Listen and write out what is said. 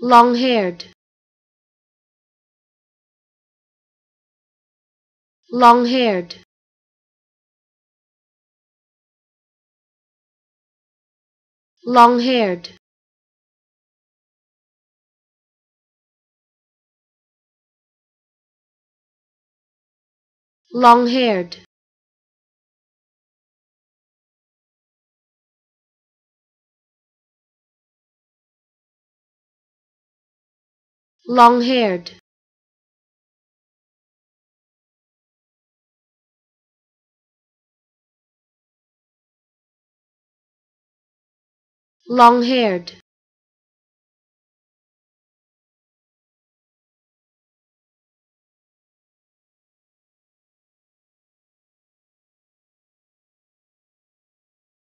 long-haired. Long-haired. Long-haired. Long-haired long-haired. Long-haired